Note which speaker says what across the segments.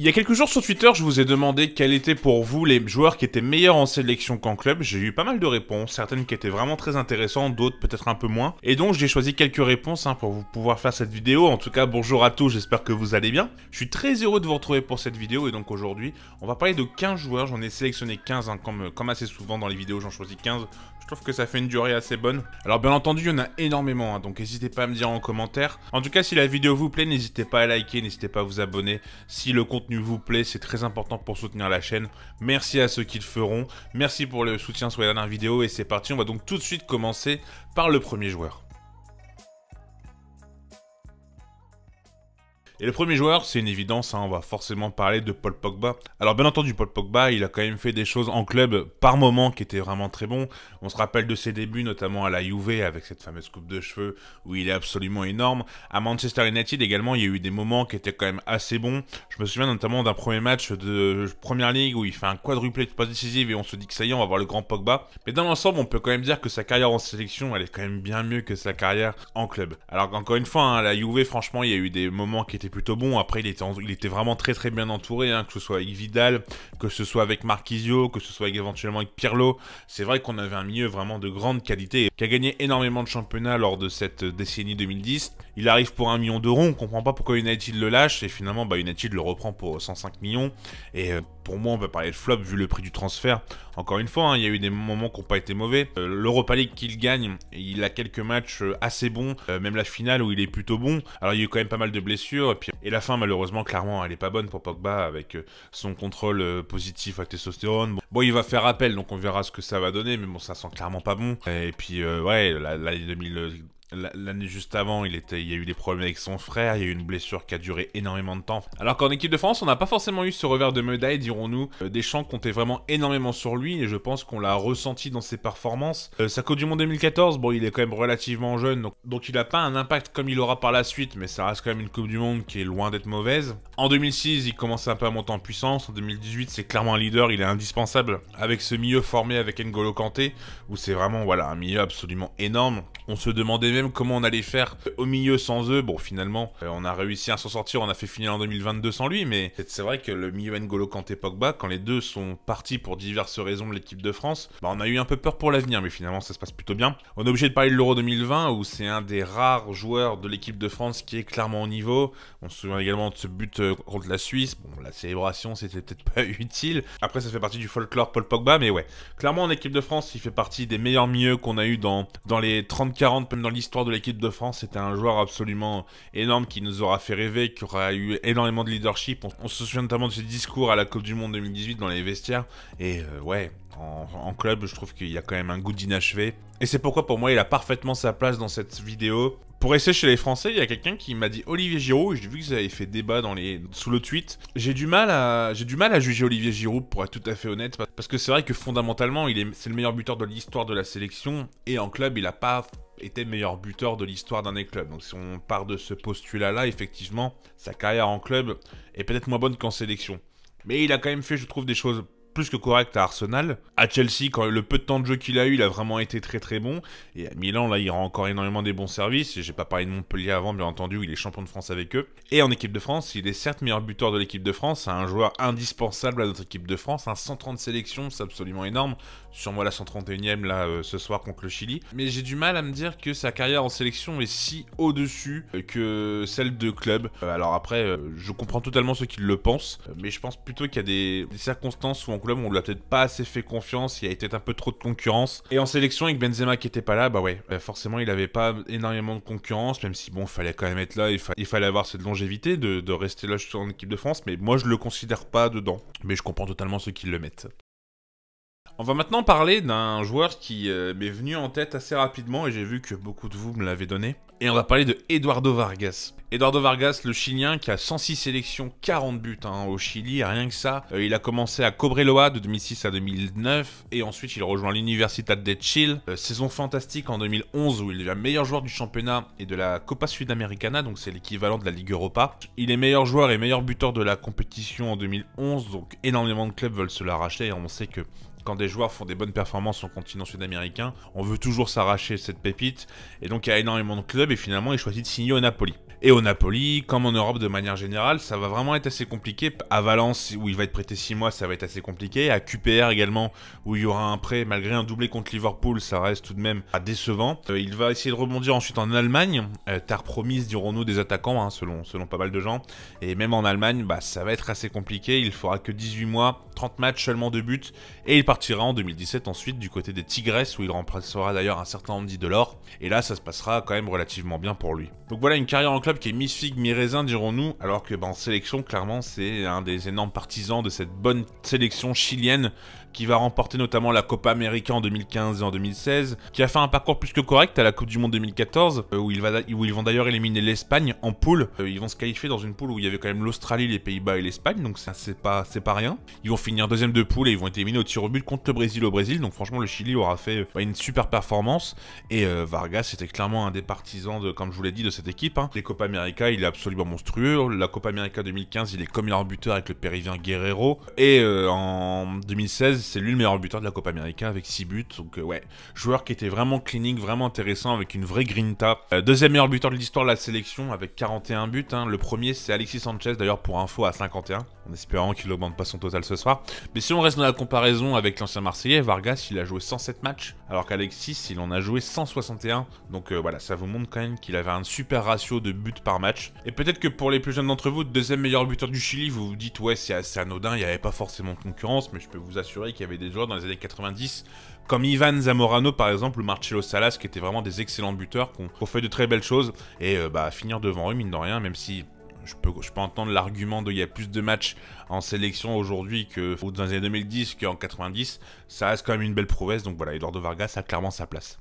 Speaker 1: Il y a quelques jours sur Twitter, je vous ai demandé quels étaient pour vous les joueurs qui étaient meilleurs en sélection qu'en club. J'ai eu pas mal de réponses, certaines qui étaient vraiment très intéressantes, d'autres peut-être un peu moins. Et donc j'ai choisi quelques réponses hein, pour vous pouvoir faire cette vidéo. En tout cas, bonjour à tous, j'espère que vous allez bien. Je suis très heureux de vous retrouver pour cette vidéo et donc aujourd'hui, on va parler de 15 joueurs. J'en ai sélectionné 15, hein, comme, comme assez souvent dans les vidéos, j'en choisis 15 je trouve que ça fait une durée assez bonne. Alors bien entendu, il y en a énormément, hein, donc n'hésitez pas à me dire en commentaire. En tout cas, si la vidéo vous plaît, n'hésitez pas à liker, n'hésitez pas à vous abonner. Si le contenu vous plaît, c'est très important pour soutenir la chaîne. Merci à ceux qui le feront. Merci pour le soutien sur les dernières vidéos et c'est parti. On va donc tout de suite commencer par le premier joueur. Et le premier joueur, c'est une évidence, hein, on va forcément parler de Paul Pogba. Alors bien entendu, Paul Pogba, il a quand même fait des choses en club par moment qui étaient vraiment très bons. On se rappelle de ses débuts, notamment à la Juve, avec cette fameuse coupe de cheveux, où il est absolument énorme. À Manchester United également, il y a eu des moments qui étaient quand même assez bons. Je me souviens notamment d'un premier match de Première Ligue, où il fait un quadruplé de passe décisive, et on se dit que ça y est, on va voir le grand Pogba. Mais dans l'ensemble, on peut quand même dire que sa carrière en sélection, elle est quand même bien mieux que sa carrière en club. Alors encore une fois, hein, la Juve, franchement, il y a eu des moments qui étaient plutôt bon. Après, il était, il était vraiment très très bien entouré, hein, que ce soit avec Vidal, que ce soit avec Marquisio, que ce soit éventuellement avec Pirlo. C'est vrai qu'on avait un milieu vraiment de grande qualité, qui a gagné énormément de championnats lors de cette décennie 2010. Il arrive pour un million d'euros, on comprend pas pourquoi United le lâche, et finalement bah, United le reprend pour 105 millions. Et euh, pour moi, on peut parler de flop vu le prix du transfert. Encore une fois, hein, il y a eu des moments qui n'ont pas été mauvais. Euh, L'Europa League qu'il gagne, il a quelques matchs euh, assez bons, même la finale où il est plutôt bon. Alors il y a eu quand même pas mal de blessures, et la fin, malheureusement, clairement, elle est pas bonne pour Pogba avec euh, son contrôle euh, positif à testostérone. Bon, il va faire appel, donc on verra ce que ça va donner, mais bon, ça sent clairement pas bon. Et puis, euh, ouais, l'année 2000, L'année juste avant, il, y a eu des problèmes avec son frère, il y a eu une blessure qui a duré énormément de temps. Alors qu'en équipe de France, on n'a pas forcément eu ce revers de médaille, dirons-nous. Euh, Deschamps comptait vraiment énormément sur lui et je pense qu'on l'a ressenti dans ses performances. Euh, sa Coupe du Monde 2014, bon, il est quand même relativement jeune, donc, donc il n'a pas un impact comme il aura par la suite, mais ça reste quand même une Coupe du Monde qui est loin d'être mauvaise. En 2006, il commence un peu à monter en puissance. En 2018, c'est clairement un leader, il est indispensable avec ce milieu formé avec N'Golo Kanté, où c'est vraiment voilà un milieu absolument énorme. On se demandait même comment on allait faire au milieu sans eux. Bon, finalement, euh, on a réussi à s'en sortir. On a fait finir en 2022 sans lui, mais c'est vrai que le milieu N'Golo Kanté Pogba, quand les deux sont partis pour diverses raisons de l'équipe de France, bah, on a eu un peu peur pour l'avenir, mais finalement ça se passe plutôt bien. On est obligé de parler de l'Euro 2020 où c'est un des rares joueurs de l'équipe de France qui est clairement au niveau. On se souvient également de ce but euh, contre la Suisse. Bon, la célébration c'était peut-être pas utile. Après, ça fait partie du folklore Paul Pogba, mais ouais. Clairement, en équipe de France, il fait partie des meilleurs milieux qu'on a eu dans, dans les 30-40, même dans l'histoire de l'équipe de France. C'était un joueur absolument énorme qui nous aura fait rêver, qui aura eu énormément de leadership. On, se souvient notamment de ses discours à la Coupe du Monde 2018 dans les vestiaires. Et euh, ouais, en, club, je trouve qu'il y a quand même un goût d'inachevé. Et c'est pourquoi pour moi il a parfaitement sa place dans cette vidéo. Pour rester chez les Français, il y a quelqu'un qui m'a dit Olivier Giroud. J'ai vu que vous avez fait débat dans les sous le tweet. J'ai du mal à j'ai du mal à juger Olivier Giroud pour être tout à fait honnête parce que c'est vrai que fondamentalement, il est c'est le meilleur buteur de l'histoire de la sélection et en club, il a pas été meilleur buteur de l'histoire d'un des clubs. Donc si on part de ce postulat-là, effectivement, sa carrière en club est peut-être moins bonne qu'en sélection. Mais il a quand même fait, je trouve, des choses plus que correct à Arsenal. À Chelsea, quand le peu de temps de jeu qu'il a eu, il a vraiment été très très bon. Et à Milan, là, il rend encore énormément des bons services. J'ai pas parlé de Montpellier avant, bien entendu, où il est champion de France avec eux. Et en équipe de France, il est certes meilleur buteur de l'équipe de France. Un joueur indispensable à notre équipe de France. Un 130 sélections, c'est absolument énorme. Sur moi, la 131ème, là, euh, ce soir contre le Chili. Mais j'ai du mal à me dire que sa carrière en sélection est si au-dessus euh, que celle de club. Euh, alors après, je comprends totalement ceux qui le pensent. mais je pense plutôt qu'il y a des, des circonstances où on on lui a peut-être pas assez fait confiance, il y a peut-être un peu trop de concurrence. Et en sélection avec Benzema qui était pas là, bah ouais, bah forcément il avait pas énormément de concurrence, même si bon, fallait quand même être là, il, fallait avoir cette longévité de, de rester là en équipe de France, mais moi je le considère pas dedans. Mais je comprends totalement ceux qui le mettent. On va maintenant parler d'un joueur qui euh, m'est venu en tête assez rapidement et j'ai vu que beaucoup de vous me l'avez donné. Et on va parler de Eduardo Vargas. Eduardo Vargas, le Chilien, qui a 106 sélections, 40 buts hein, au Chili, rien que ça. Euh, il a commencé à Cobreloa de 2006 à 2009 et ensuite il rejoint l'Universidad de Chile. Euh, saison fantastique en 2011 où il le meilleur joueur du championnat et de la Copa Sudamericana, donc c'est l'équivalent de la Ligue Europa. Il est meilleur joueur et meilleur buteur de la compétition en 2011, donc énormément de clubs veulent se l'arracher et on sait que quand des joueurs font des bonnes performances sur continent sud-américain, on veut toujours s'arracher cette pépite. Et donc il y a énormément de clubs et finalement il choisit de signer au Napoli. Et au Napoli, comme en Europe de manière générale, ça va vraiment être assez compliqué. À Valence, où il va être prêté 6 mois, ça va être assez compliqué. À QPR également, où il y aura un prêt, malgré un doublé contre Liverpool, ça reste tout de même décevant. Euh, il va essayer de rebondir ensuite en Allemagne, euh, terre promise, dirons-nous, des attaquants, hein, selon, selon pas mal de gens. Et même en Allemagne, bah, ça va être assez compliqué. Il fera que 18 mois, 30 matchs, seulement 2 buts. Et il partira en 2017 ensuite du côté des Tigresses, où il remplacera d'ailleurs un certain Andy Delors. Et là, ça se passera quand même relativement bien pour lui. Donc voilà, une carrière en club qui est mi-figue, mi-raisin, dirons-nous, alors que en sélection, clairement, c'est un des énormes partisans de cette bonne sélection chilienne qui va remporter notamment la Copa América en 2015 et en 2016, qui a fait un parcours plus que correct à la Coupe du Monde 2014, euh, où, ils vont d'ailleurs éliminer l'Espagne en poule. Euh, ils vont se qualifier dans une poule où il y avait quand même l'Australie, les Pays-Bas et l'Espagne, donc ça c'est pas, rien. Ils vont finir deuxième de poule et ils vont être éliminés au tir au but contre le Brésil au Brésil, donc franchement le Chili aura fait euh, une super performance, et Vargas était clairement un des partisans, de, comme je vous l'ai dit, de cette équipe. Hein. Les Copa América, il est absolument monstrueux. La Copa América 2015, il est comme meilleur buteur avec le Péruvien Guerrero, et en 2016, c'est lui le meilleur buteur la Copa América avec 6 buts. Donc euh, ouais, joueur qui était vraiment clinique, vraiment intéressant avec une vraie grinta. Euh, deuxième meilleur buteur de l'histoire de la sélection avec 41 buts. Hein. Le premier c'est Alexis Sanchez d'ailleurs pour info à 51 en espérant qu'il augmente pas son total ce soir. Mais si on reste dans la comparaison avec l'ancien Marseillais, Vargas il a joué 107 matchs, alors qu'Alexis il en a joué 161. Donc euh, voilà, ça vous montre quand même qu'il avait un super ratio de buts par match. Et peut-être que pour les plus jeunes d'entre vous, deuxième meilleur buteur du Chili, vous vous dites ouais c'est assez anodin, il n'y avait pas forcément de concurrence, mais je peux vous assurer qu'il y avait des joueurs dans les années 90 comme Ivan Zamorano par exemple ou Marcelo Salas qui étaient vraiment des excellents buteurs qui ont, fait de très belles choses et euh, bah finir devant eux mine de rien même si je peux, je peux entendre l'argument de il y a plus de matchs en sélection aujourd'hui que dans les années 2010 qu'en 90, ça reste quand même une belle prouesse, donc voilà, Eduardo Vargas a clairement sa place.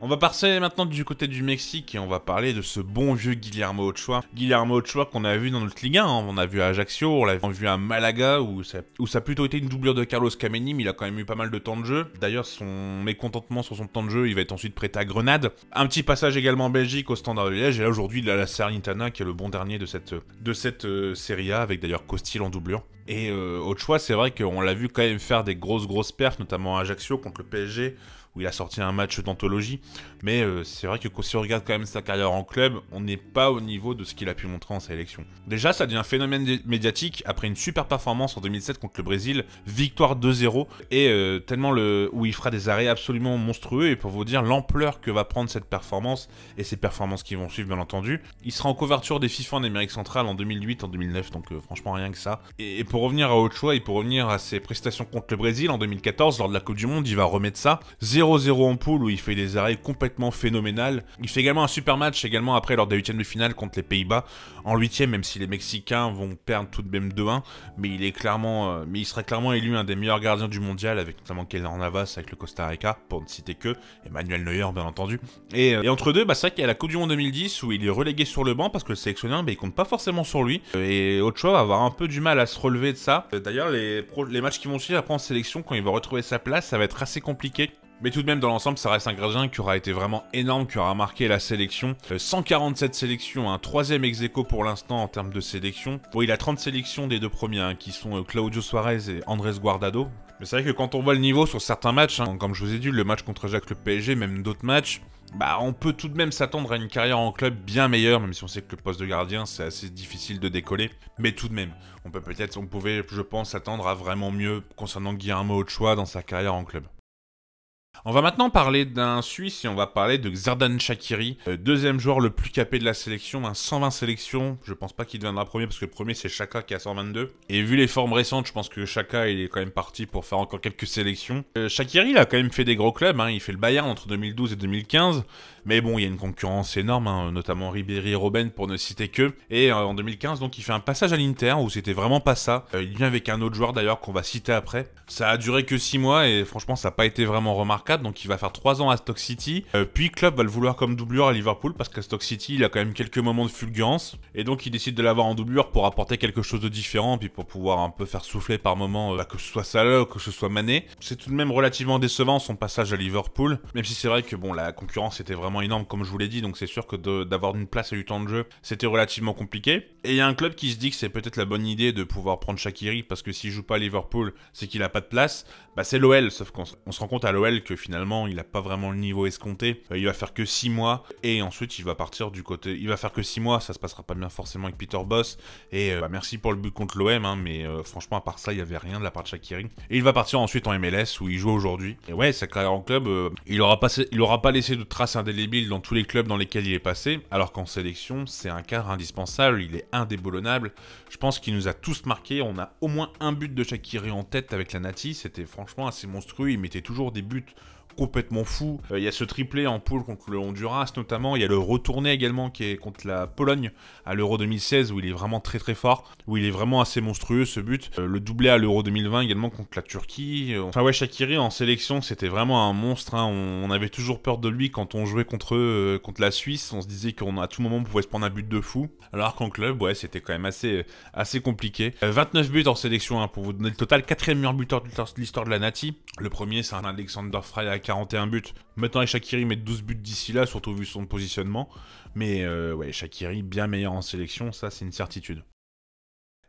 Speaker 1: On va passer maintenant du côté du Mexique et on va parler de ce bon vieux Guillermo Ochoa. Guillermo Ochoa qu'on a vu dans notre Ligue 1, hein. on a vu à Ajaccio, on l'a vu à Malaga où ça, a plutôt été une doublure de Carlos Kameni, il a quand même eu pas mal de temps de jeu. D'ailleurs, son mécontentement sur son temps de jeu, il va être ensuite prêté à Grenade. Un petit passage également en Belgique au Standard Liège, et là aujourd'hui il la Salernitana qui est le bon dernier de cette, de cette euh, Serie A, avec d'ailleurs Costil en doublure. Et euh, Ochoa, c'est vrai qu'on l'a vu quand même faire des grosses grosses perfs, notamment à Ajaccio contre le PSG, où il a sorti un match d'anthologie. Mais euh, c'est vrai que si on regarde quand même sa carrière en club, on n'est pas au niveau de ce qu'il a pu montrer en sélection. Déjà, ça devient un phénomène médiatique après une super performance en 2007 contre le Brésil, victoire 2-0, et euh, tellement le où il fera des arrêts absolument monstrueux. Et pour vous dire l'ampleur que va prendre cette performance et ces performances qui vont suivre, bien entendu, il sera en couverture des FIFA en Amérique centrale en 2008, en 2009, donc euh, franchement rien que ça. Et, pour revenir à Ochoa et pour revenir à ses prestations contre le Brésil en 2014 lors de la Coupe du Monde, il va remettre ça 0-0 en poule où il fait des arrêts complètement phénoménal. Il fait également un super match également après lors des huitièmes de finale contre les Pays-Bas en huitième, même si les Mexicains vont perdre tout de même 2-1, mais il est clairement, euh, mais il serait clairement élu un des meilleurs gardiens du mondial avec notamment Keylor Navas avec le Costa Rica pour ne citer que Emmanuel Neuer bien entendu. Et, euh, entre deux, bah, c'est vrai qu'il y a la Coupe du Monde 2010 où il est relégué sur le banc parce que le sélectionneur, bah, il compte pas forcément sur lui et Ochoa va avoir un peu du mal à se relever de ça. D'ailleurs, les, les matchs qui vont suivre après en sélection, quand il va retrouver sa place, ça va être assez compliqué mais tout de même, dans l'ensemble, ça reste un gradient qui aura été vraiment énorme, qui aura marqué la sélection. 147 euh, sélections, un troisième ex pour l'instant en termes de sélection. Bon, il a 30 sélections des deux premiers, hein, qui sont euh, Claudio Suarez et Andrés Guardado. Mais c'est vrai que quand on voit le niveau sur certains matchs, hein, comme je vous ai dit, le match contre Jacques le PSG, même d'autres matchs, bah, on peut tout de même s'attendre à une carrière en club bien meilleure, même si on sait que le poste de gardien, c'est assez difficile de décoller. Mais tout de même, on peut peut-être, on pouvait, je pense, s'attendre à vraiment mieux concernant Guillermo Ochoa dans sa carrière en club. On va maintenant parler d'un Suisse et on va parler de Xerdan Shakiri, euh, deuxième joueur le plus capé de la sélection, 120 sélections. Je pense pas qu'il deviendra premier parce que le premier c'est Chaka qui a 122. Et vu les formes récentes, je pense que Chaka il est quand même parti pour faire encore quelques sélections. Euh, Shakiri il a quand même fait des gros clubs, hein. il fait le Bayern entre 2012 et 2015. Mais bon, il y a une concurrence énorme, hein, notamment Ribéry et Robben pour ne citer que. Et euh, en 2015, donc il fait un passage à l'Inter où c'était vraiment pas ça. il vient avec un autre joueur d'ailleurs qu'on va citer après. Ça a duré que 6 mois et franchement ça n'a pas été vraiment donc il va faire 3 ans à Stock City. Euh, puis Club va le vouloir comme doublure à Liverpool parce qu'à Stock City, il a quand même quelques moments de fulgurance. Et donc il décide de l'avoir en doublure pour apporter quelque chose de différent, puis pour pouvoir un peu faire souffler par moment, euh, bah, que ce soit Salah ou que ce soit Mané. C'est tout de même relativement décevant son passage à Liverpool, même si c'est vrai que bon, la concurrence était vraiment énorme comme je vous l'ai dit, donc c'est sûr que d'avoir une place et du temps de jeu, c'était relativement compliqué. Et il y a un club qui se dit que c'est peut-être la bonne idée de pouvoir prendre Shakiri parce que s'il joue pas à Liverpool, c'est qu'il a pas de place. Bah c'est l'OL, sauf qu'on se rend compte à l'OL que finalement il a pas vraiment le niveau escompté. Euh, il va faire que 6 mois et ensuite il va partir du côté. Il va faire que 6 mois, ça se passera pas bien forcément avec Peter Boss. Et euh, bah, merci pour le but contre l'OM, hein, mais franchement à part ça il y avait rien de la part de Shakiri. Et il va partir ensuite en MLS où il joue aujourd'hui. Et ouais, sa carrière en club, il aura il aura pas laissé de traces indélébiles dans tous les clubs dans lesquels il est passé. Alors qu'en sélection, c'est un cadre indispensable, il est indéboulonnable. Je pense qu'il nous a tous marqué. On a au moins un but de Shakiri en tête avec la Nati. C'était franchement assez monstrueux. Il mettait toujours des buts complètement fou. Euh, il y a ce triplé en poule contre le Honduras notamment. Il y a le retourné également qui est contre la Pologne à l'Euro 2016 où il est vraiment très très fort, où il est vraiment assez monstrueux ce but. Euh, le doublé à l'Euro 2020 également contre la Turquie. Euh, enfin ouais, Shakiri en sélection c'était vraiment un monstre. Hein. On, avait toujours peur de lui quand on jouait contre contre la Suisse. On se disait qu'on à tout moment on pouvait se prendre un but de fou. Alors qu'en club, ouais, c'était quand même assez, assez compliqué. 29 buts en sélection hein, pour vous donner le total. Quatrième meilleur buteur de l'histoire de la Nati. Le premier c'est un Alexander Frey 41 buts. Maintenant, Shakiri met 12 buts d'ici là, surtout vu son positionnement. Mais euh, ouais, Shakiri bien meilleur en sélection, ça c'est une certitude.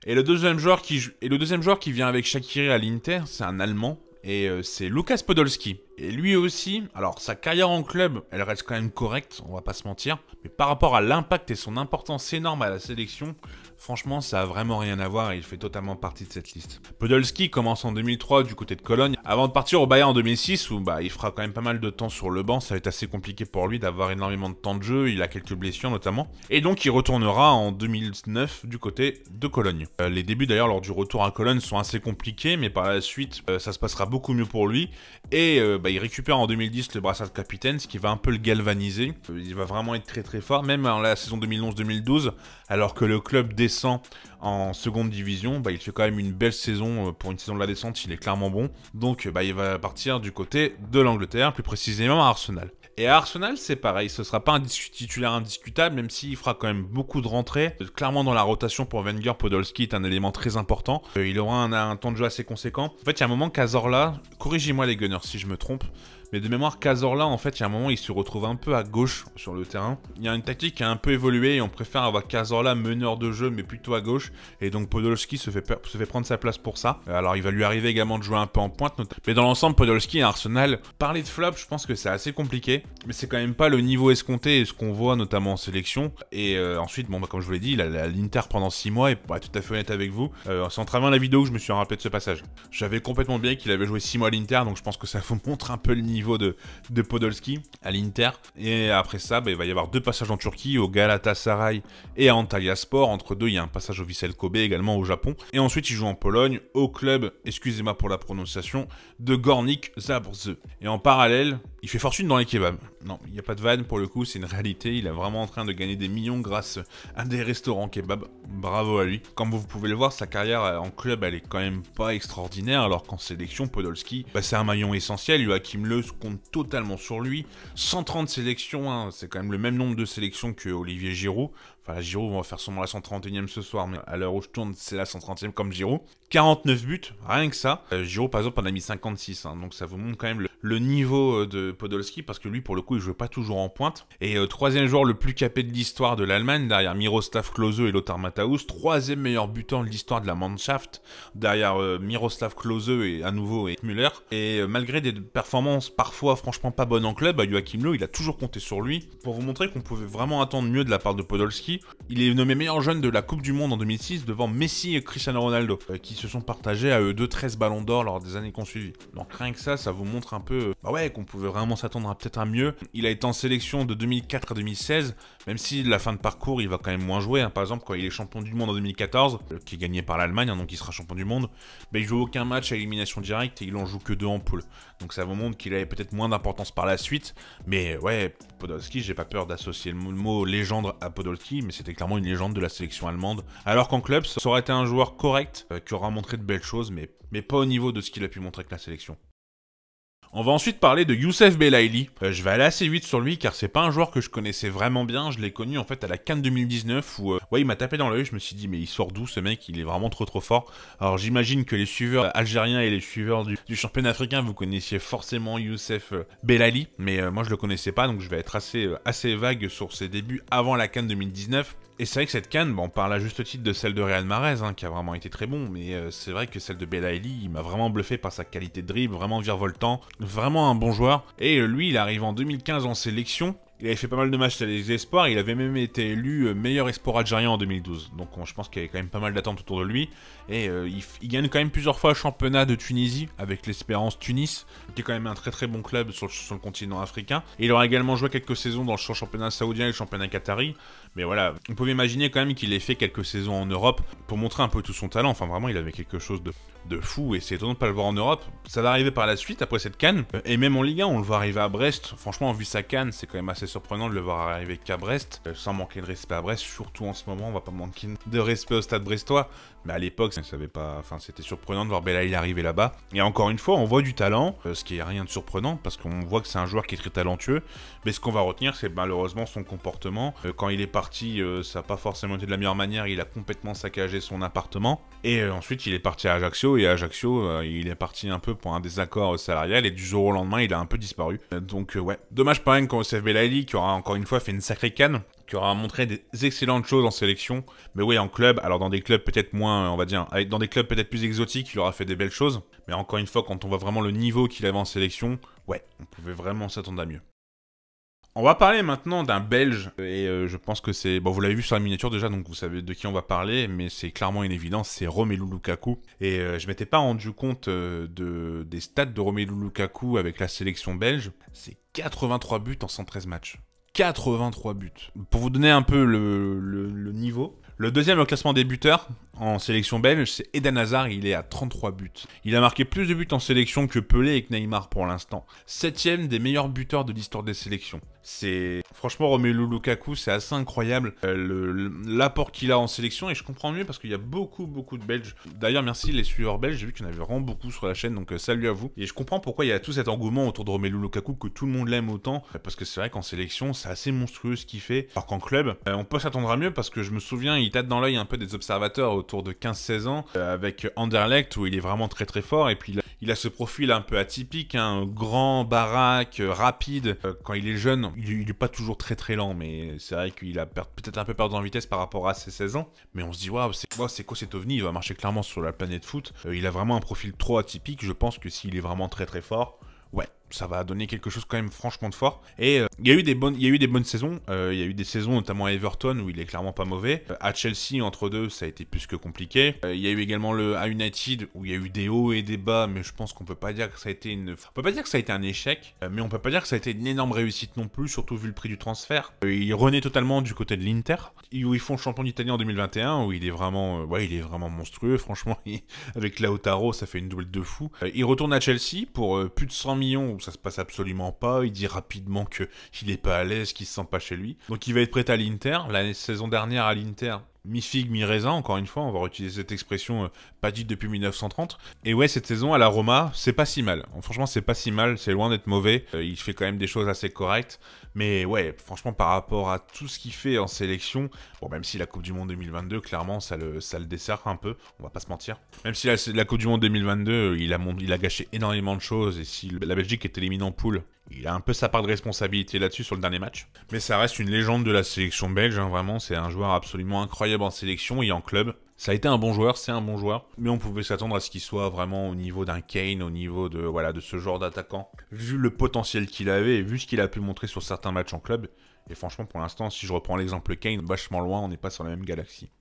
Speaker 1: Et le deuxième joueur qui, et le deuxième joueur qui vient avec Shakiri à l'Inter, c'est un Allemand, et euh, c'est Lukas Podolski. Et lui aussi, alors sa carrière en club, elle reste quand même correcte, on va pas se mentir, mais par rapport à l'impact et son importance énorme à la sélection, franchement ça a vraiment rien à voir et il fait totalement partie de cette liste. Podolski commence en 2003 du côté de Cologne, avant de partir au Bayern en 2006 où bah il fera quand même pas mal de temps sur le banc, ça va être assez compliqué pour lui d'avoir énormément de temps de jeu, il a quelques blessures notamment, et donc il retournera en 2009 du côté de Cologne. Euh, les débuts d'ailleurs lors du retour à Cologne sont assez compliqués, mais par la suite euh, ça se passera beaucoup mieux pour lui, et euh, bah, il récupère en 2010 le brassard de capitaine, ce qui va un peu le galvaniser. Il va vraiment être très très fort, même en la saison 2011-2012, alors que le club descend en seconde division, bah, il fait quand même une belle saison euh, pour une saison de la descente, il est clairement bon. Donc bah, il va partir du côté de l'Angleterre, plus précisément à Arsenal. Et à Arsenal, c'est pareil, ce sera pas un titulaire indiscutable, même s'il fera quand même beaucoup de rentrées. Clairement, dans la rotation pour Wenger, Podolski est un élément très important. Euh, il aura un, temps de jeu assez conséquent. En fait, il y a un moment, Cazorla, corrigez-moi les Gunners si je me trompe, mais de mémoire, Cazorla, en fait, il y a un moment, il se retrouve un peu à gauche sur le terrain. Il y a une tactique qui a un peu évolué et on préfère avoir Cazorla meneur de jeu, mais plutôt à gauche. Et donc Podolski se fait, se fait prendre sa place pour ça. Alors il va lui arriver également de jouer un peu en pointe. Mais dans l'ensemble, Podolski et Arsenal, parler de flop, je pense que c'est assez compliqué. Mais c'est quand même pas le niveau escompté et ce qu'on voit notamment en sélection. Et euh, ensuite, bon, bah, comme je vous l'ai dit, il a l'Inter pendant 6 mois. Et pour être tout à fait honnête avec vous, euh, c'est en travaillant la vidéo que je me suis rappelé de ce passage. J'avais complètement bien qu'il avait joué 6 mois à l'Inter, donc je pense que ça vous montre un peu le niveau de, de Podolski à l'Inter. Et après ça, bah, il va y avoir deux passages en Turquie, au Galatasaray et à Antalya Sport. Entre deux, il y a un passage au Vissel Kobe également au Japon. Et ensuite, il joue en Pologne, au club, excusez-moi pour la prononciation, de Gornik Zabrze. Et en parallèle, il fait fortune dans les kebabs. Non, il n'y a pas de vanne pour le coup, c'est une réalité. Il est vraiment en train de gagner des millions grâce à des restaurants kebabs. Bravo à lui. Comme vous pouvez le voir, sa carrière en club, elle est quand même pas extraordinaire, alors qu'en sélection, Podolski, bah, c'est un maillon essentiel. Joachim Le compte totalement sur lui. 130 sélections, hein, c'est quand même le même nombre de sélections que Olivier Giroud. Enfin, Giroud va faire sûrement la 131e ce soir, mais à l'heure où je tourne, c'est la 130e comme Giroud. 49 buts, rien que ça. Euh, Giroud, par exemple, en a mis 56, hein, donc ça vous montre quand même le, niveau euh, de Podolski, parce que lui, pour le coup, il joue pas toujours en pointe. Et euh, troisième joueur le plus capé de l'histoire de l'Allemagne, derrière Miroslav Klose et Lothar Matthaus. Troisième meilleur buteur de l'histoire de la Mannschaft, derrière Miroslav Klose et à nouveau et Müller. Et malgré des performances parfois franchement pas bonnes en club, bah, Joachim Löw, il a toujours compté sur lui pour vous montrer qu'on pouvait vraiment attendre mieux de la part de Podolski il est nommé meilleur jeune de la Coupe du Monde en 2006 devant Messi et Cristiano Ronaldo, euh, qui se sont partagés à eux deux 13 ballons d'or lors des années qu'on suivi. Donc rien que ça, ça vous montre un peu, bah ouais, qu'on pouvait vraiment s'attendre à peut-être un mieux. Il a été en sélection de 2004 à 2016, même si la fin de parcours, il va quand même moins jouer. Hein. Par exemple, quand il est champion du monde en 2014, euh, qui est gagné par l'Allemagne, hein, donc il sera champion du monde, mais il joue aucun match à élimination directe et il en joue que deux en poule. Donc ça vous montre qu'il avait peut-être moins d'importance par la suite. Mais ouais, Podolski, j'ai pas peur d'associer le mot légende à Podolski, mais c'était clairement une légende de la sélection allemande. Alors qu'en club, ça aurait été un joueur correct, euh, qui aura montré de belles choses, mais, mais pas au niveau de ce qu'il a pu montrer avec la sélection. On va ensuite parler de Youssef Belaïli. Euh, je vais aller assez vite sur lui car c'est pas un joueur que je connaissais vraiment bien. Je l'ai connu en fait à la Cannes 2019 où euh, ouais, il m'a tapé dans l'œil. Je me suis dit mais il sort d'où ce mec? Il est vraiment trop trop fort. Alors j'imagine que les suiveurs algériens et les suiveurs du, championnat africain vous connaissiez forcément Youssef euh, Belaïli, mais moi je le connaissais pas donc je vais être assez assez vague sur ses débuts avant la Cannes 2019. Et c'est vrai que cette canne, bon, on parle à juste titre de celle de Real Mares, hein, qui a vraiment été très bon, mais euh, c'est vrai que celle de Belaïli, il m'a vraiment bluffé par sa qualité de dribble, vraiment virevoltant, vraiment un bon joueur. Et euh, lui, il arrive en 2015 en sélection, il avait fait pas mal de matchs à les espoirs, il avait même été élu euh, meilleur espoir algérien en 2012. Donc je pense qu'il y avait quand même pas mal d'attentes autour de lui. Et il, gagne quand même plusieurs fois le championnat de Tunisie avec l'Espérance Tunis, qui est quand même un très très bon club sur, le continent africain. Et il aura également joué quelques saisons dans le championnat saoudien et le championnat qatari. Mais voilà, on pouvait imaginer quand même qu'il ait fait quelques saisons en Europe pour montrer un peu tout son talent. Enfin vraiment, il avait quelque chose de, de fou et c'est étonnant de pas le voir en Europe. Ça va arriver par la suite après cette canne. Et même en Ligue 1, on le voit arriver à Brest. Franchement, vu sa canne, c'est quand même assez surprenant de le voir arriver qu'à Brest. Euh, sans manquer de respect à Brest, surtout en ce moment, on va pas manquer de respect au stade brestois. Mais à l'époque, pas. Enfin, c'était surprenant de voir Belaïl arriver là-bas. Et encore une fois, on voit du talent, euh, ce qui est rien de surprenant parce qu'on voit que c'est un joueur qui est très talentueux. Mais ce qu'on va retenir, c'est malheureusement son comportement. Euh, quand il est parti, ça n'a pas forcément été de la meilleure manière. Il a complètement saccagé son appartement. Et ensuite, il est parti à Ajaccio. Et à Ajaccio, il est parti un peu pour un désaccord salarial. Et du jour au lendemain, il a un peu disparu. Donc, ouais. Dommage pas même Youssef Belaïli, qui aura encore une fois fait une sacrée canne qui aura montré des excellentes choses en sélection. Mais oui, en club, alors dans des clubs peut-être moins, on va dire, dans des clubs peut-être plus exotiques, il aura fait des belles choses. Mais encore une fois, quand on voit vraiment le niveau qu'il avait en sélection, ouais, on pouvait vraiment s'attendre à mieux. On va parler maintenant d'un Belge, et euh, je pense que c'est... Bon, vous l'avez vu sur la miniature déjà, donc vous savez de qui on va parler, mais c'est clairement une évidence, c'est Romelu Lukaku. Et euh, je m'étais pas rendu compte euh, de, des stats de Romelu Lukaku avec la sélection belge. C'est 83 buts en 113 matchs. 83 buts. Pour vous donner un peu le, niveau, le deuxième au classement des buteurs en sélection belge, c'est Eden Hazard, il est à 33 buts. Il a marqué plus de buts en sélection que Pelé et Neymar pour l'instant. Septième des meilleurs buteurs de l'histoire des sélections. C'est franchement Romelu Lukaku, c'est assez incroyable euh, l'apport qu'il a en sélection et je comprends mieux parce qu'il y a beaucoup beaucoup de Belges. D'ailleurs, merci les suiveurs belges, j'ai vu qu'il y en avait vraiment beaucoup sur la chaîne, donc euh, salut à vous. Et je comprends pourquoi il y a tout cet engouement autour de Romelu Lukaku que tout le monde l'aime autant parce que c'est vrai qu'en sélection, c'est assez monstrueux ce qu'il fait. Alors qu'en club, euh, on peut s'attendre à mieux parce que je me souviens, il tâte dans l'œil un peu des observateurs autour de 15-16 ans avec Anderlecht où il est vraiment très très fort et puis il a, ce profil un peu atypique, hein, grand baraque, rapide. quand il est jeune, il, est pas toujours très très lent, mais c'est vrai qu'il a peut-être un peu perdu en vitesse par rapport à ses 16 ans. Mais on se dit, waouh, c'est quoi, cet ovni? Il va marcher clairement sur la planète foot. Euh, il a vraiment un profil trop atypique. Je pense que s'il est vraiment très très fort, ça va donner quelque chose quand même franchement de fort. Et euh, il y a eu des bonnes, y a eu des bonnes saisons. Euh, il y a eu des saisons notamment à Everton où il est clairement pas mauvais. Euh, à Chelsea entre deux, ça a été plus que compliqué. il y a eu également le à United où il y a eu des hauts et des bas, mais je pense qu'on peut pas dire que ça a été on peut pas dire que ça a été un échec, mais on peut pas dire que ça a été une énorme réussite non plus, surtout vu le prix du transfert. il renaît totalement du côté de l'Inter où ils font champion d'Italie en 2021 où il est vraiment, ouais, il est vraiment monstrueux. Franchement, avec Lautaro, ça fait une double de fou. il retourne à Chelsea pour plus de 100 millions ça se passe absolument pas. Il dit rapidement qu'il est pas à l'aise, qu'il se sent pas chez lui. Donc il va être prêt à l'Inter. La saison dernière à l'Inter, mi-figue, mi-raisin, encore une fois, on va utiliser cette expression euh, pas dite depuis 1930. Et ouais, cette saison à la Roma, c'est pas si mal. Franchement, c'est pas si mal, c'est loin d'être mauvais. Euh, il fait quand même des choses assez correctes. Mais ouais, franchement, par rapport à tout ce qu'il fait en sélection, bon, même si la Coupe du Monde 2022, clairement, ça le, ça le dessert un peu, on va pas se mentir. Même si la, Coupe du Monde 2022, il a, il a gâché énormément de choses, et si la Belgique est éliminée en poule, il a un peu sa part de responsabilité là-dessus sur le dernier match. Mais ça reste une légende de la sélection belge, hein, vraiment. C'est un joueur absolument incroyable en sélection et en club. Ça a été un bon joueur, c'est un bon joueur, mais on pouvait s'attendre à ce qu'il soit vraiment au niveau d'un Kane, au niveau de voilà de ce genre d'attaquant. Vu le potentiel qu'il avait et vu ce qu'il a pu montrer sur certains matchs en club, et franchement pour l'instant, si je reprends l'exemple Kane, vachement loin, on n'est pas sur la même galaxie.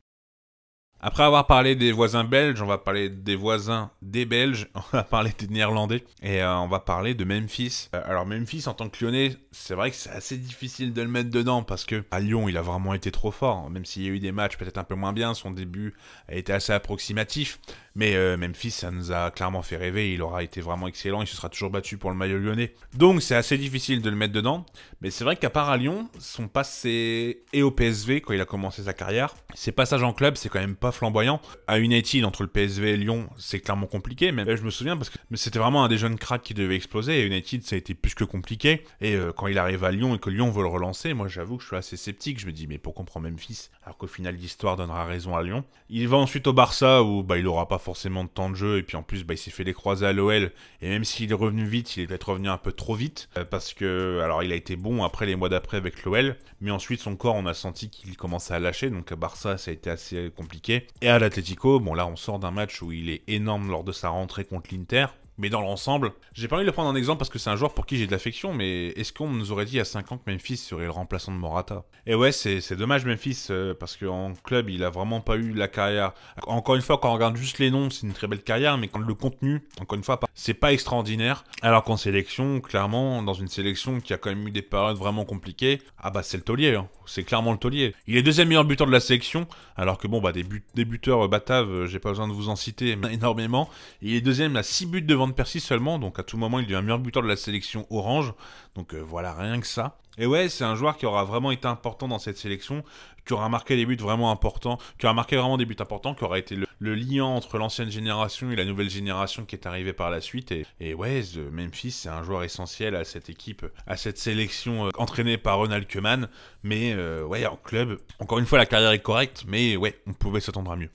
Speaker 1: Après avoir parlé des voisins belges, on va parler des voisins des Belges, on va parler des Néerlandais et euh, on va parler de Memphis. Euh, alors Memphis en tant que Lyonnais, c'est vrai que c'est assez difficile de le mettre dedans parce que à Lyon il a vraiment été trop fort, même s'il y a eu des matchs peut-être un peu moins bien, son début a été assez approximatif. Mais euh, Memphis, ça nous a clairement fait rêver. Il aura été vraiment excellent. Il se sera toujours battu pour le maillot lyonnais. Donc, c'est assez difficile de le mettre dedans. Mais c'est vrai qu'à part à Lyon, son passé et au PSV, quand il a commencé sa carrière, ses passages en club, c'est quand même pas flamboyant. À United, entre le PSV et Lyon, c'est clairement compliqué. Mais je me souviens parce que c'était vraiment un des jeunes cracks qui devait exploser. Et United, ça a été plus que compliqué. Et euh, quand il arrive à Lyon et que Lyon veut le relancer, moi, j'avoue que je suis assez sceptique. Je me dis, mais pourquoi on prend Memphis? Alors qu'au final, l'histoire donnera raison à Lyon. Il va ensuite au Barça où bah, il aura pas forcément de temps de jeu, et puis en plus, bah, il s'est fait les croiser à l'OL, et même s'il est revenu vite, il est peut-être revenu un peu trop vite, euh, parce que, alors il a été bon après les mois d'après avec l'OL, mais ensuite son corps, on a senti qu'il commençait à lâcher, donc à Barça, ça a été assez compliqué. Et à l'Atletico, bon là, on sort d'un match où il est énorme lors de sa rentrée contre l'Inter, mais dans l'ensemble, j'ai pas envie de le prendre en exemple parce que c'est un joueur pour qui j'ai de l'affection, mais est-ce qu'on nous aurait dit à 5 ans que Memphis serait le remplaçant de Morata? Et ouais, c'est dommage Memphis, euh, parce qu'en club, il a vraiment pas eu la carrière. Encore une fois, quand on regarde juste les noms, c'est une très belle carrière, mais quand le contenu, encore une fois, c'est pas extraordinaire. Alors qu'en sélection, clairement, dans une sélection qui a quand même eu des périodes vraiment compliquées, ah bah c'est le taulier, hein. C'est clairement le taulier. Il est deuxième meilleur buteur de la sélection, alors que bon, bah des, buteurs euh, bataves, euh, j'ai pas besoin de vous en citer énormément. Il est deuxième à 6 buts devant de Percy seulement, donc à tout moment il devient meilleur buteur de la sélection orange. Donc euh, voilà, rien que ça. Et ouais, c'est un joueur qui aura vraiment été important dans cette sélection, qui aura marqué des buts vraiment importants, qui aura marqué vraiment des buts importants, qui aura été le, lien entre l'ancienne génération et la nouvelle génération qui est arrivée par la suite. Et, ouais, Memphis, c'est un joueur essentiel à cette équipe, à cette sélection euh, entraînée par Ronald Koeman. Mais euh, ouais, en club, encore une fois, la carrière est correcte, mais ouais, on pouvait s'attendre à mieux.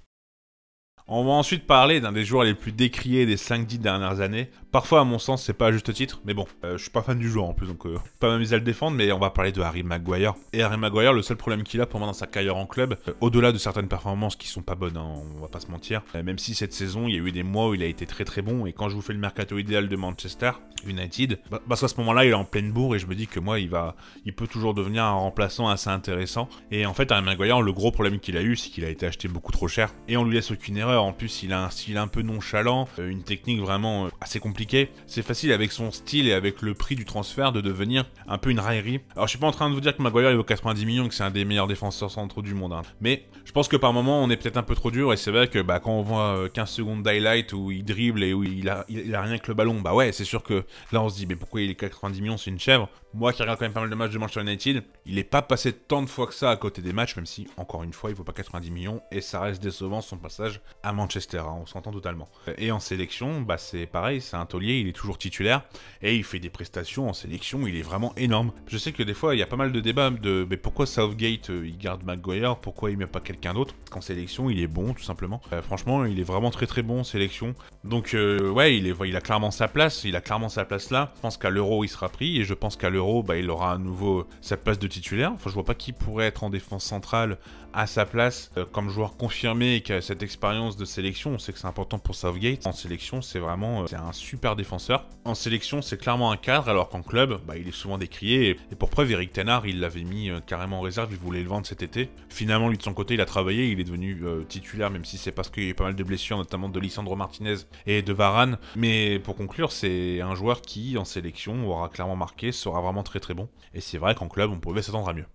Speaker 1: On va ensuite parler d'un des joueurs les plus décriés des 5-10 dernières années. Parfois, à mon sens, c'est pas à juste titre, mais bon, euh, je suis pas fan du joueur en plus, donc euh, pas m'amuser à le défendre, mais on va parler de Harry Maguire. Et Harry Maguire, le seul problème qu'il a pour moi dans sa carrière en club, euh, au-delà de certaines performances qui sont pas bonnes, hein, on va pas se mentir, même si cette saison, il y a eu des mois où il a été très très bon, et quand je vous fais le mercato idéal de Manchester United, bah, parce qu'à ce moment-là, il est en pleine bourre, et je me dis que moi, il va, il peut toujours devenir un remplaçant assez intéressant. Et en fait, Harry Maguire, le gros problème qu'il a eu, c'est qu'il a été acheté beaucoup trop cher, et on lui laisse aucune erreur en plus, il a un style un peu nonchalant, euh, une technique vraiment euh, assez compliquée. C'est facile avec son style et avec le prix du transfert de devenir un peu une raillerie. Alors je suis pas en train de vous dire que Maguire il vaut 90 millions, que c'est un des meilleurs défenseurs centraux du monde. Hein. Mais je pense que par moment on est peut-être un peu trop dur et c'est vrai que bah, quand on voit 15 euh, secondes d'highlight où il dribble et où il a, rien que le ballon, bah ouais c'est sûr que là on se dit mais pourquoi il est 90 millions, c'est une chèvre? Moi qui regarde quand même pas mal de matchs de Manchester United, il est pas passé tant de fois que ça à côté des matchs, même si encore une fois il vaut pas 90 millions et ça reste décevant son passage à Manchester. Hein on s'entend totalement. Et en sélection, bah c'est pareil, c'est un taulier, il est toujours titulaire et il fait des prestations en sélection, il est vraiment énorme. Je sais que des fois, il y a pas mal de débats de mais pourquoi Southgate euh, il garde McGuire, pourquoi il met pas quelqu'un d'autre En sélection, il est bon tout simplement. Euh, franchement, il est vraiment très très bon en sélection. Donc euh, ouais, il, est, il a clairement sa place, il a clairement sa place là. Je pense qu'à l'Euro, il sera pris et je pense qu'à l'Euro, bah, il aura à nouveau sa place de titulaire. Enfin, je vois pas qui pourrait être en défense centrale à sa place comme joueur confirmé et qui a cette expérience de sélection. On sait que c'est important pour Southgate. En sélection, c'est vraiment euh, c'est un super défenseur. En sélection, c'est clairement un cadre, alors qu'en club, bah, il est souvent décrié. Et, pour preuve, Eric Tenard, il l'avait mis euh, carrément en réserve, il voulait le vendre cet été. Finalement, lui de son côté, il a travaillé, il est devenu euh, titulaire, même si c'est parce qu'il y a eu pas mal de blessures, notamment de Lisandro Martinez et de Varane. Mais pour conclure, c'est un joueur qui, en sélection, aura clairement marqué, sera vraiment très très bon. Et c'est vrai qu'en club, on pouvait s'attendre à mieux.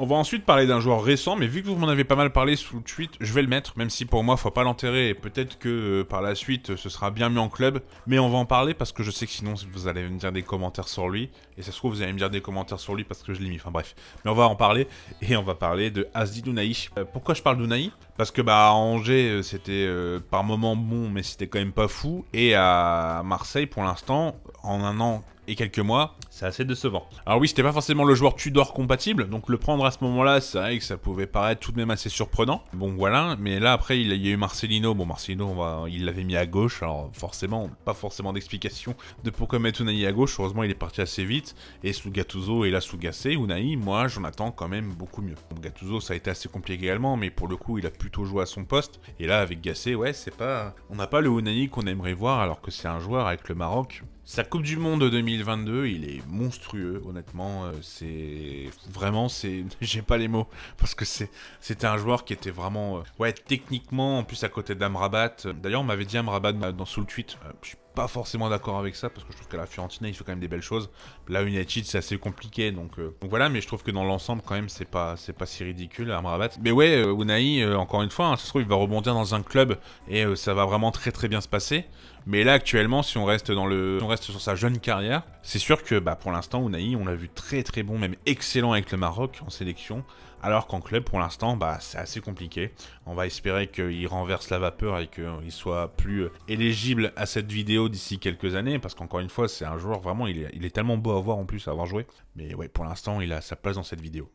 Speaker 1: On va ensuite parler d'un joueur récent, mais vu que vous m'en avez pas mal parlé sous le tweet, je vais le mettre, même si pour moi, faut pas l'enterrer, et peut-être que euh, par la suite, ce sera bien mieux en club, mais on va en parler parce que je sais que sinon, vous allez me dire des commentaires sur lui, et ça se trouve, vous allez me dire des commentaires sur lui parce que je l'ai mis, enfin bref. Mais on va en parler, et on va parler de Asdi Dounaï. Euh, pourquoi je parle d'Ounaï? Parce que bah, à Angers, euh, c'était par moments bon, mais c'était quand même pas fou, et à Marseille, pour l'instant, en un an et quelques mois, c'est assez décevant. Alors oui, c'était pas forcément le joueur Tudor compatible, donc le prendre à ce moment-là, c'est vrai que ça pouvait paraître tout de même assez surprenant. Bon voilà, mais là après il y a eu Marcelino, bon Marcelino, il l'avait mis à gauche, alors forcément, pas forcément d'explication de pourquoi mettre Unai à gauche, heureusement il est parti assez vite, et sous Gattuso est là sous Gassé, Unai, moi j'en attends quand même beaucoup mieux. Bon, ça a été assez compliqué également, mais pour le coup il a plutôt joué à son poste, et là avec Gassé, ouais c'est pas... On n'a pas le Unai qu'on aimerait voir alors que c'est un joueur avec le Maroc sa Coupe du Monde 2022, il est monstrueux, honnêtement. Euh, c'est vraiment, c'est, j'ai pas les mots parce que c'est, c'était un joueur qui était vraiment, euh, ouais, techniquement, en plus à côté d'Amrabat. D'ailleurs, on m'avait dit Amrabat dans sous le tweet. Euh, pas forcément d'accord avec ça parce que je trouve qu'à la Fiorentina, il fait quand même des belles choses. Là, United, c'est assez compliqué, donc, donc, voilà. Mais je trouve que dans l'ensemble, quand même, c'est pas, c'est pas si ridicule, Amrabat. Mais ouais, Unai, encore une fois, hein, ça se trouve, il va rebondir dans un club et ça va vraiment très très bien se passer. Mais là, actuellement, si on reste dans le, on reste sur sa jeune carrière, c'est sûr que, bah, pour l'instant, Unai, on l'a vu très très bon, même excellent avec le Maroc en sélection. Alors qu'en club, pour l'instant, bah, c'est assez compliqué. On va espérer qu'il renverse la vapeur et qu'il soit plus éligible à cette vidéo d'ici quelques années. Parce qu'encore une fois, c'est un joueur vraiment, il est, il est tellement beau à voir en plus à avoir joué. Mais ouais, pour l'instant, il a sa place dans cette vidéo.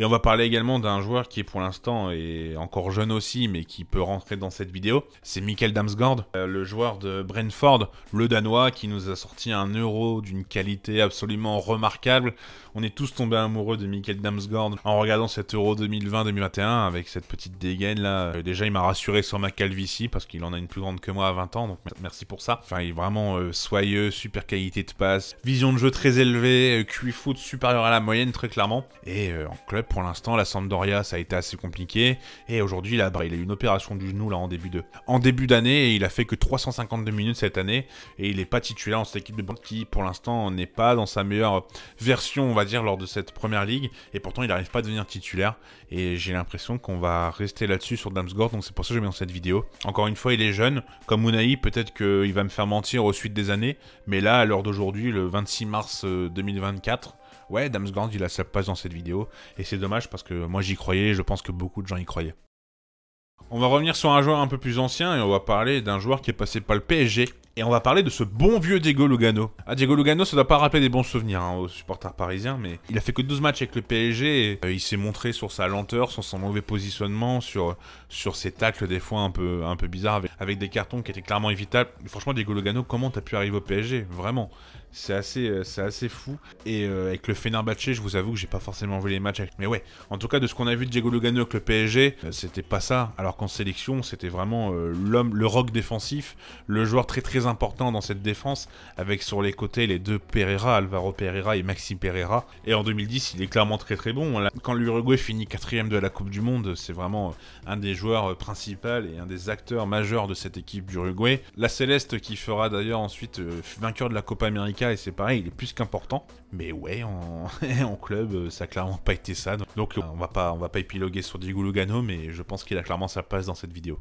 Speaker 1: Et on va parler également d'un joueur qui pour l'instant est encore jeune aussi, mais qui peut rentrer dans cette vidéo. C'est Michael Damsgaard, euh, le joueur de Brentford, le Danois, qui nous a sorti un euro d'une qualité absolument remarquable. On est tous tombés amoureux de Michael Damsgaard en regardant cet euro 2020-2021 avec cette petite dégaine là. Euh, déjà, il m'a rassuré sur ma calvitie parce qu'il en a une plus grande que moi à 20 ans, donc merci pour ça. Enfin, il est vraiment euh, soyeux, super qualité de passe, vision de jeu très élevée, QI foot supérieur à la moyenne très clairement. Et en club, pour l'instant, la Sampdoria, ça a été assez compliqué. Et aujourd'hui, là, bah, il a eu une opération du genou là en début d'année et il a fait que 352 minutes cette année. Et il n'est pas titulaire dans cette équipe de bande qui, pour l'instant, n'est pas dans sa meilleure version, on va dire, lors de cette première ligue. Et pourtant, il n'arrive pas à devenir titulaire. Et j'ai l'impression qu'on va rester là-dessus sur Damsgaard. Donc c'est pour ça que je mets dans cette vidéo. Encore une fois, il est jeune. Comme Unai, peut-être qu'il va me faire mentir au suite des années. Mais là, à l'heure d'aujourd'hui, le 26 mars 2024, euh, ouais, Damsgaard, il a sa place dans cette vidéo. Et c'est dommage parce que moi j'y croyais, je pense que beaucoup de gens y croyaient. On va revenir sur un joueur un peu plus ancien et on va parler d'un joueur qui est passé par le PSG. Et on va parler de ce bon vieux Diego Lugano. Ah, Diego Lugano, ça doit pas rappeler des bons souvenirs hein, aux supporters parisiens, mais il a fait que 12 matchs avec le PSG et euh, il s'est montré sur sa lenteur, sur son mauvais positionnement, sur, sur ses tacles des fois un peu, un peu bizarres avec, des cartons qui étaient clairement évitables. Franchement, Diego Lugano, comment t'as pu arriver au PSG Vraiment c'est assez, euh, assez fou. Et euh, avec le Fenerbahce, je vous avoue que j'ai pas forcément vu les matchs. Avec... Mais ouais, en tout cas, de ce qu'on a vu de Diego Lugano avec le PSG, euh, c'était pas ça. Alors qu'en sélection, c'était vraiment l'homme, le rock défensif, le joueur très très important dans cette défense, avec sur les côtés les deux Pereira, Alvaro Pereira et Maxi Pereira. Et en 2010, il est clairement très très bon. Quand l'Uruguay finit quatrième de la Coupe du Monde, c'est vraiment un des joueurs principaux et un des acteurs majeurs de cette équipe d'Uruguay. La Céleste qui fera d'ailleurs ensuite vainqueur de la Copa América et c'est pareil, il est plus qu'important. Mais ouais, en, club, euh, ça a clairement pas été ça. Donc on va pas, on va pas épiloguer sur Diego Lugano, mais je pense qu'il a clairement sa place dans cette vidéo.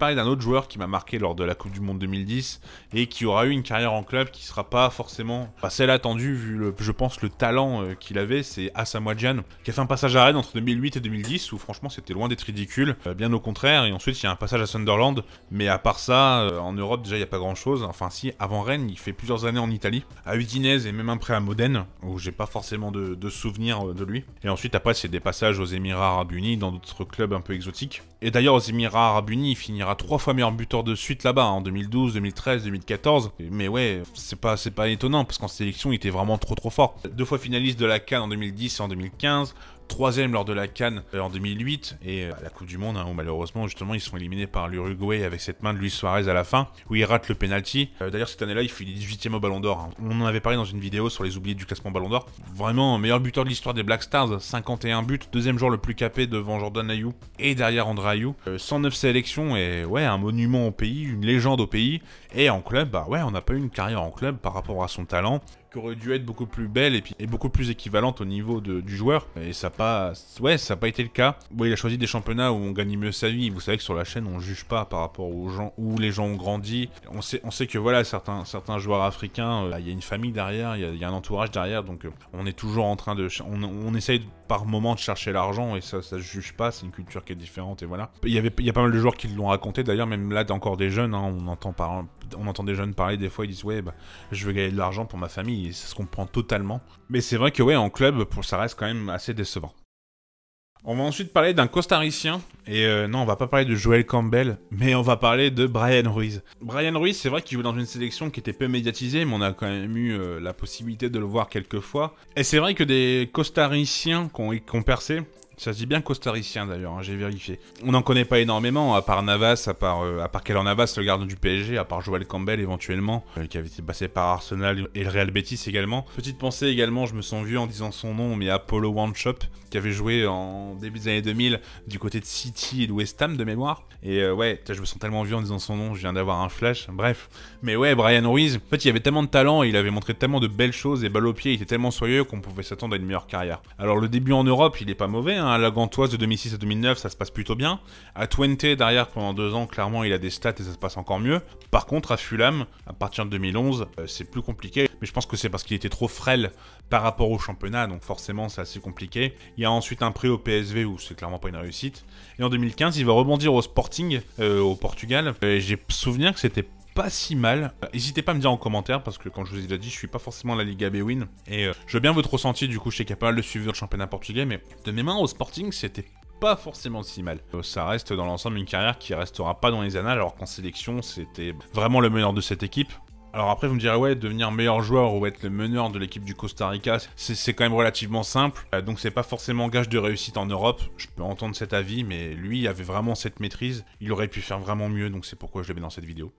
Speaker 1: Parler d'un autre joueur qui m'a marqué lors de la Coupe du Monde 2010 et qui aura eu une carrière en club qui sera pas forcément celle attendue vu le, je pense le talent euh, qu'il avait, c'est Asamoah Gyan qui a fait un passage à Rennes entre 2008 et 2010 où franchement c'était loin d'être ridicule, euh, bien au contraire et ensuite il y a un passage à Sunderland. Mais à part ça euh, en Europe déjà il n'y a pas grand chose, enfin si avant Rennes il fait plusieurs années en Italie, à Udinese et même un à Modène où j'ai pas forcément de, de souvenirs de lui. Et ensuite après c'est des passages aux Émirats Arabes Unis dans d'autres clubs un peu exotiques. Et d'ailleurs aux Émirats Arabes Unis il finira trois fois meilleur buteur de suite là-bas, en 2012, 2013, 2014. Mais ouais, c'est pas, c'est pas étonnant, parce qu'en sélection, il était vraiment trop trop fort. Deux fois finaliste de la Cannes en 2010 et en 2015, troisième lors de la Cannes euh, en 2008 et euh, la Coupe du Monde hein, où malheureusement justement ils sont éliminés par l'Uruguay avec cette main de Luis Suarez à la fin où il rate le penalty. Euh, d'ailleurs cette année-là il finit 18ème au Ballon d'Or. Hein. On en avait parlé dans une vidéo sur les oubliés du classement Ballon d'Or. Vraiment meilleur buteur de l'histoire des Black Stars, 51 buts, deuxième joueur le plus capé devant Jordan Ayou et derrière André Ayou. 109 sélections et ouais un monument au pays, une légende au pays et en club bah ouais on n'a pas eu une carrière en club par rapport à son talent aurait dû être beaucoup plus belle et, puis, et beaucoup plus équivalente au niveau du joueur. Et ça n'a pas, ouais, ça pas été le cas. Bon, il a choisi des championnats où on gagne mieux sa vie. Vous savez que sur la chaîne, on juge pas par rapport aux gens où les gens ont grandi. On sait, on sait que voilà, certains, certains joueurs africains, euh, il y a une famille derrière, il y, a un entourage derrière, donc euh, on est toujours en train de, on, on essaye par moment de chercher l'argent et ça, ça se juge pas. C'est une culture qui est différente et voilà. Il y avait, il y a pas mal de joueurs qui l'ont raconté. D'ailleurs, même là, encore des jeunes, hein, on entend par, on entend des jeunes parler des fois, ils disent ouais, bah, je veux gagner de l'argent pour ma famille ça se comprend totalement. Mais c'est vrai que ouais, en club, pour, ça reste quand même assez décevant. On va ensuite parler d'un costaricien, et euh, non, on va pas parler de Joel Campbell, mais on va parler de Brian Ruiz. Brian Ruiz, c'est vrai qu'il joue dans une sélection qui était peu médiatisée, mais on a quand même eu euh, la possibilité de le voir quelques fois. Et c'est vrai que des costariciens qui ont percé, ça se dit bien costaricien d'ailleurs, hein, j'ai vérifié. On n'en connaît pas énormément, à part Navas, à part, euh, à part Navas, le gardien du PSG, à part Joel Campbell éventuellement, euh, qui avait été passé par Arsenal et le Real Betis également. Petite pensée également, je me sens vu en disant son nom, mais Apollo One Shop, qui avait joué en début des années 2000 du côté de City et de West Ham de mémoire. Et euh, ouais, je me sens tellement vu en disant son nom, je viens d'avoir un flash, bref. Mais ouais, Brian Ruiz, en fait, il avait tellement de talent, il avait montré tellement de belles choses, et balle au pied, il était tellement soyeux qu'on pouvait s'attendre à une meilleure carrière. Alors le début en Europe, il est pas mauvais, hein, à la Gantoise de 2006 à 2009, ça se passe plutôt bien. À Twente, derrière, pendant deux ans, clairement, il a des stats et ça se passe encore mieux. Par contre, à Fulham, à partir de 2011, euh, c'est plus compliqué. Mais je pense que c'est parce qu'il était trop frêle par rapport au championnat, donc forcément, c'est assez compliqué. Il y a ensuite un prêt au PSV où c'est clairement pas une réussite. Et en 2015, il va rebondir au Sporting, euh, au Portugal. J'ai souvenir que c'était pas si mal. N'hésitez pas à me dire en commentaire parce que, comme je vous ai déjà dit, je suis pas forcément la Liga B-Win. Et euh, je veux bien votre ressenti, du coup, je sais qu'il y a pas mal de suivre le championnat portugais, mais de mes mains au Sporting, c'était pas forcément si mal. Euh, ça reste dans l'ensemble une carrière qui restera pas dans les annales, alors qu'en sélection, c'était vraiment le meilleur de cette équipe. Alors après, vous me direz, ouais, devenir meilleur joueur ou être le meneur de l'équipe du Costa Rica, c'est quand même relativement simple. Euh, donc c'est pas forcément gage de réussite en Europe. Je peux entendre cet avis, mais lui avait vraiment cette maîtrise. Il aurait pu faire vraiment mieux, donc c'est pourquoi je le mets dans cette vidéo.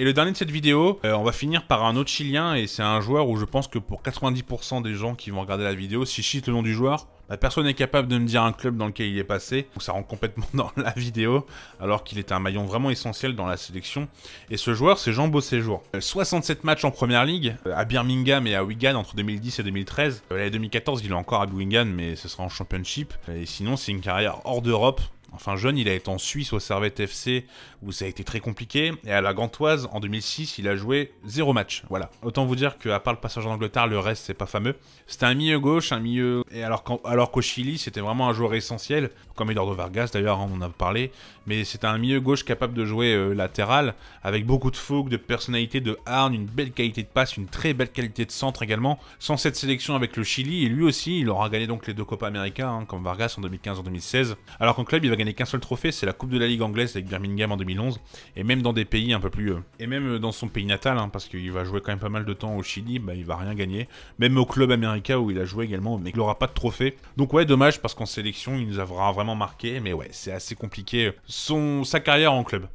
Speaker 1: Et le dernier de cette vidéo, euh, on va finir par un autre Chilien, et c'est un joueur où je pense que pour 90% des gens qui vont regarder la vidéo, si je cite le nom du joueur, bah, personne n'est capable de me dire un club dans lequel il est passé, donc ça rentre complètement dans la vidéo, alors qu'il était un maillon vraiment essentiel dans la sélection. Et ce joueur, c'est Jean Beauséjour. 67 euh, matchs en première ligue, euh, à Birmingham et à Wigan entre 2010 et 2013. L'année 2014, il est encore à Wigan, mais ce sera en championship. Et sinon, c'est une carrière hors d'Europe, Enfin jeune, il a été en Suisse au Servette FC où ça a été très compliqué. Et à la Gantoise, en 2006, il a joué zéro match. Voilà. Autant vous dire qu'à part le passage en Angleterre, le reste, c'est pas fameux. C'était un milieu gauche, un milieu... Et alors qu'au Chili, c'était vraiment un joueur essentiel, comme Eduardo Vargas d'ailleurs, on en a parlé. Mais c'était un milieu gauche capable de jouer euh, latéral, avec beaucoup de fougue, de personnalité, de harne, une belle qualité de passe, une très belle qualité de centre également. Sans cette sélection avec le Chili, et lui aussi, il aura gagné donc les deux Copa América, hein, comme Vargas en 2015 en 2016. Alors qu'en club, il va gagner qu'un seul trophée, c'est la Coupe de la Ligue anglaise avec Birmingham en 2011. Et même dans des pays un peu plus... Euh, et même dans son pays natal, hein, parce qu'il va jouer quand même pas mal de temps au Chili, bah, il va rien gagner. Même au club américain où il a joué également, mais il n'aura pas de trophée. Donc ouais, dommage, parce qu'en sélection, il nous aura vraiment marqué. Mais ouais, c'est assez compliqué son, sa carrière en club.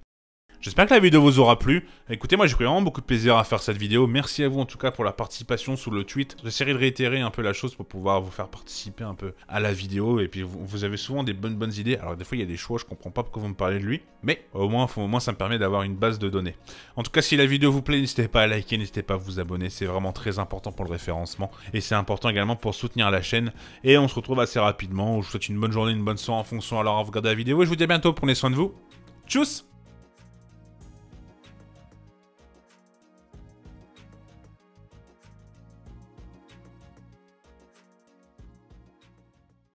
Speaker 1: J'espère que la vidéo vous aura plu. Écoutez, moi j'ai pris vraiment beaucoup de plaisir à faire cette vidéo. Merci à vous en tout cas pour la participation sous le tweet. J'essaierai de réitérer un peu la chose pour pouvoir vous faire participer un peu à la vidéo. Et puis vous, avez souvent des bonnes bonnes idées. Alors des fois il y a des choix, je comprends pas pourquoi vous me parlez de lui. Mais au moins, au moins ça me permet d'avoir une base de données. En tout cas, si la vidéo vous plaît, n'hésitez pas à liker, n'hésitez pas à vous abonner. C'est vraiment très important pour le référencement. Et c'est important également pour soutenir la chaîne. Et on se retrouve assez rapidement. Je vous souhaite une bonne journée, une bonne soirée en fonction alors à regarder la vidéo. Et je vous dis à bientôt. Prenez soin de vous. Tchuss